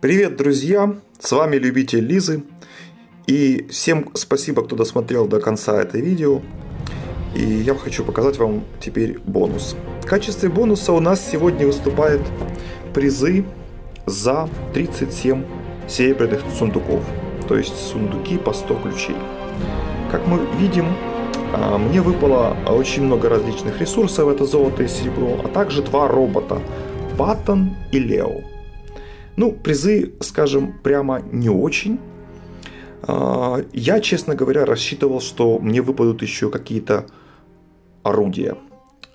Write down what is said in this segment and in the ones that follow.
Привет, друзья! С вами любитель Лизы. И всем спасибо, кто досмотрел до конца это видео. И я хочу показать вам теперь бонус. В качестве бонуса у нас сегодня выступают призы за 37 серебряных сундуков. То есть сундуки по 100 ключей. Как мы видим, а, мне выпало очень много различных ресурсов, это золото и серебро, а также два робота, Паттон и Лео. Ну, призы, скажем, прямо не очень. А, я, честно говоря, рассчитывал, что мне выпадут еще какие-то орудия.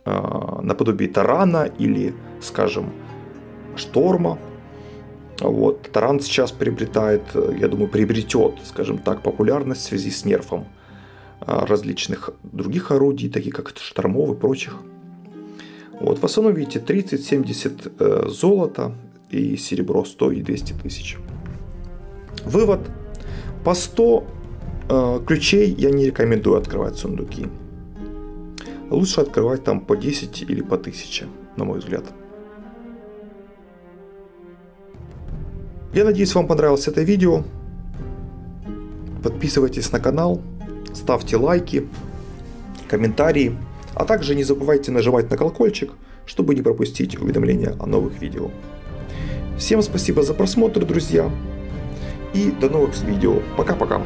А, наподобие тарана или, скажем, шторма. Вот. Таран сейчас приобретает, я думаю, приобретет, скажем так, популярность в связи с нерфом а, различных других орудий, таких как штормов и прочих. Вот, в основном, видите, 30-70 э, золота, и серебро 100 и 200 тысяч. Вывод. По 100 э, ключей я не рекомендую открывать сундуки. Лучше открывать там по 10 или по 1000, на мой взгляд. Я надеюсь, вам понравилось это видео. Подписывайтесь на канал, ставьте лайки, комментарии, а также не забывайте нажимать на колокольчик, чтобы не пропустить уведомления о новых видео. Всем спасибо за просмотр, друзья. И до новых видео. Пока-пока.